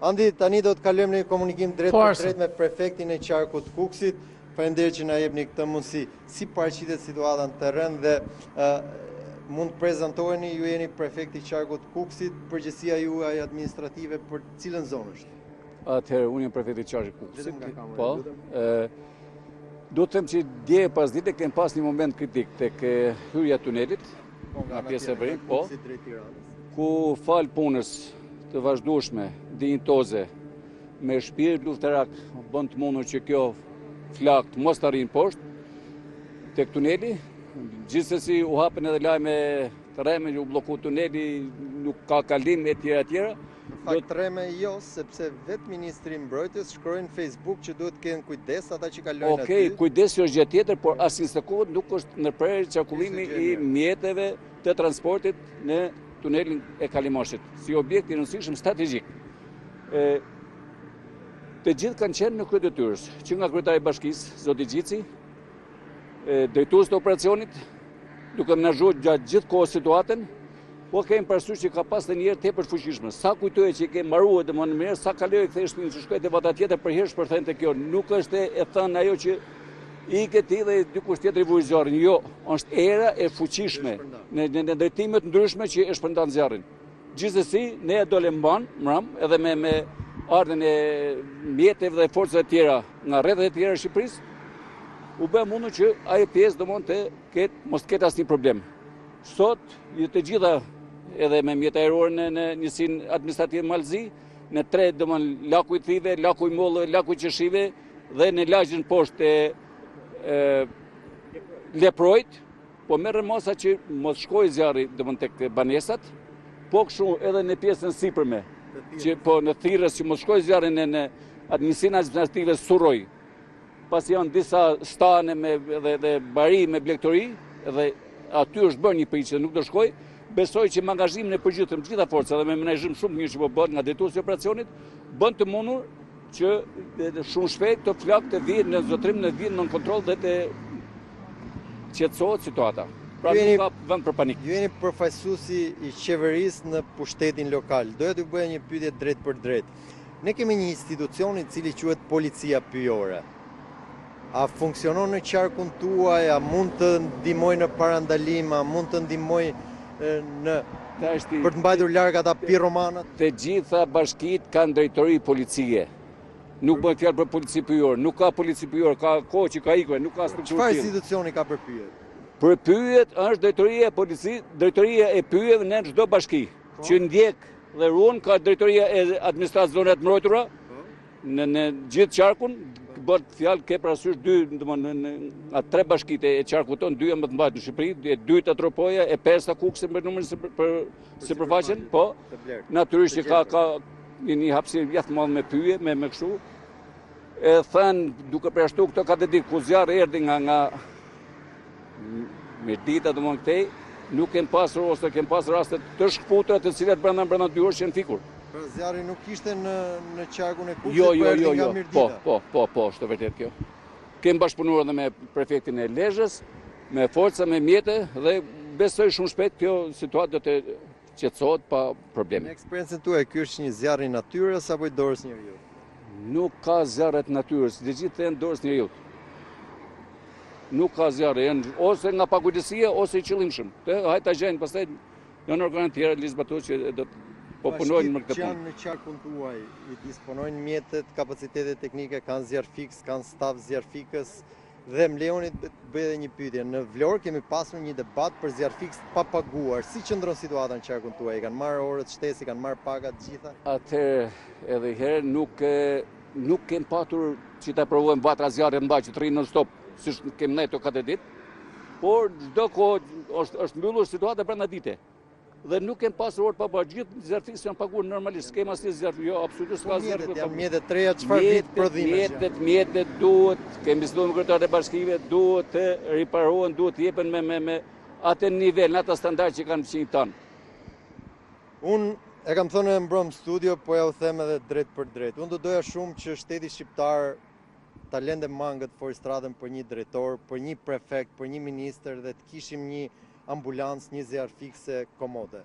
Andi, tani do të kalojmë në një komunikim drejtpërdrejt me prefektin e qarkut të Kukësit. Faleminderit që na jepni këtë mundësi. Si paraqitet situata në terren dhe mund të prezantoheni, ju jeni prefekti i qarkut të Kukësit, përgjegjësia juaj administrative për cilën zonë është? Atëherë, unë jam prefekti i qarkut të Kukësit, po, dua të them që dje pasdite kem pas një moment kritik tek hyrja e tunelit, nga pjesa e veriut, po, ku falë punës të vazhdueshme, dinjitoze, me shpirt luftarak, bënë të mundur që këto flakët mos të arrijnë poshtë, tek tuneli, gjithsesi u hapën edhe lajme të rreme, u bllokua tuneli, nuk ka kalim e tjera e tjera, Në fakt të rreme jo sepse vetë ministri i mbrojtjes shkroi në facebook që duhet të kenë kujdes ata që kalojnë aty. Okej, kujdesi është gjë tjetër, por asnjë sekondë nuk është ndërprerë qarkullimi i mjeteve të transportit në tunelin e Kalimashit, si objekt i rëndësishëm strategjik. E, të gjithë kanë qenë në krye të detyrës, që nga kryetari i bashkisë, zoti Gjici, drejtues të operacionit, duke menaxhuar gjatë gjithë kohës situatën, Po kemi parasysh që ka pasur një erë tepër të fuqishme. Sa kujtoje që ke mbaruar domethënë mirë, sa kaloje, ktheje shpinën që shkoje te vatra tjetër, përsëri shpërthente kjo. Nuk është e thënë ajo që i këti dhe dikush tjetër i vuri zjarrin. Jo, është era e fuqishme në në drejtime të ndryshme që e shpërndan zjarrin. Gjithsesi, ne ia dolëm mbanë, mbrëmë, edhe me, me ardhjen e mjeteve dhe forcave të tjera nga rrethet e tjera të Shqipërisë, u bë e mundur që ajo pjesë domethënë të ketë, mos të ketë asnjë problem. Sot, janë të gjitha edhe me mjete ajrore në, në njësinë administrative Malzi, në tre domethënë Laku i Thive, laku i mollës, laku i qershive dhe në lagjen poshtë e, e leprojt, po merren masa që mos shkojë zjarri domethënë tek banesat, po kështu edhe në pjesën e sipërme, që po në Thirrës që mos shkojë zjarri në, në njësinë administrative Surroj, pasi janë disa stane me, dhe, dhe bari me blegtori, dhe aty është bërë një prerje dhe nuk do shkojë, besoj që me angazhimin e përgjithshëm, gjithë forcave dhe me menaxhim shumë të mirë që po bëhet nga drejtuesi i operacionit, bën të mundur që shumë shpejt që flakët të vijnë në zotërim në vijnë në kontroll dhe të qetësohet situata. Pra nuk ka vend për panik. Ju jeni përfaqësuesi i qeverisë në pushtetin lokal. Doja t'ju bëja një pyetje drejtpërdrejt. Ne kemi një institucion i cili quhet Policia Pyjore. A funksionon në qarkun tuaj, a mund të ndihmojë në parandalim, a mund të ndihmojë në për të mbajtur larg ata piromanët? Të gjitha bashkitë kanë drejtori policie. Nuk bëhet fjalë për polici pyjore, nuk ka polici pyjore, ka kohë që ka ikur, nuk ka strukturë të tillë. Çfarë institucioni ka për pyjet? Për pyjet është drejtoria e policisë, drejtoria e pyjeve në çdo bashki. që ndjek dhe ruan ka drejtoria e administratës zonave të mbrojtura në në gjithë qarkun po bëhet fjalë ke parasysh dy domthonë atë tre bashkitë e qarkut ton dy më të mëdhatë në Shqipëri e dyta Tropoja e pesta Kukësi me numrin se për sipërfaqen po natyrisht që ka ka një një hapësirë mjaft të madhe me pyje me me kështu e thën duke përjashtu këto katër ditë ku zjarri erdhi nga nga Mirdita, domethënë këtej nuk kem pasur ose kem pasur raste të shkëputura të cilat brenda brenda dy orësh janë fikur. Pra zjarri nuk ishte në në qarkun e Kukësit, jo, jo, jo, jo. Po, po, po, po, është vërtet kjo. Kem bashkëpunuar edhe me prefektin e Lezhës, me forca, me mjete dhe besoj shumë shpejt kjo situatë do të qetësohet pa probleme. Në eksperiencën tuaj, ky është një zjarr i natyrës apo i dorës njeriut? Nuk ka zjarre të natyrës, të gjithë janë të dorës njeriut. Nuk ka zjarre, janë ose nga pakujdesia, ose i qëllimshëm. Ta hetojnë ta gjejnë, pastaj janë organet tjera, ligjzbatuese që do të po punojnë me këtë punë. Që janë në qarkun tuaj, i disponojnë mjetet, kapacitetet teknike, kanë zjarrfikëse, kanë staf zjarrfikës, Dhe më lejoni të bëj edhe një pyetje. Në Vlorë kemi pasur një debat për zjarrfikës të papaguar. Si qëndron situata në qarkun tuaj? I kanë marrë orët shtesë, i kanë marrë pagat të gjitha? Atëherë edhe herë nuk nuk kem patur si ta provojmë vatra zjarrit mbaj që të rrinë non stop, siç kemi ndejt këto katër ditë, por çdo kohë është, është mbyllur situata brenda dite. dhe nuk kemi pasur orë pa bërë, gjithë zjarrfikësit janë paguar normalisht, s'kemi asnjë zjarrfikës, jo, absolutisht s'ka zjarrfikës. Mjetet, janë mjete të reja, çfarë viti prodhimi? Mjetet, mjetet, duhet, kemi biseduar me kryetarët e bashkive, duhet të riparohen, duhet të jenë me, me, me atë nivel, në atë standard që kanë qenë tanë. Unë e kam thënë edhe mbrëmë në studio, po jua them edhe drejtpërdrejt. Unë do doja shumë që shteti shqiptar ta linte mangët për një drejtor, për një prefekt, për një minister dhe të kishim një ambulancë, një zjarrfikëse komode.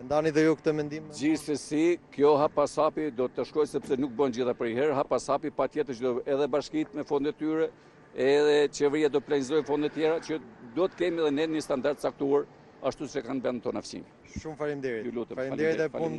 E ndani dhe ju këtë mendim? Gjithsesi, kjo hap pas hapi do të shkojë sepse nuk bëhen gjitha për një herë, hap pas hapi patjetër që do edhe bashkitë me fondet e tyre, edhe qeveria do planifikojë fonde tjera që do të kemi edhe ne një standard të caktuar ashtu siç e kanë vendet tona fqinj. Shumë faleminderit. Ju lutem. Faleminderit e punë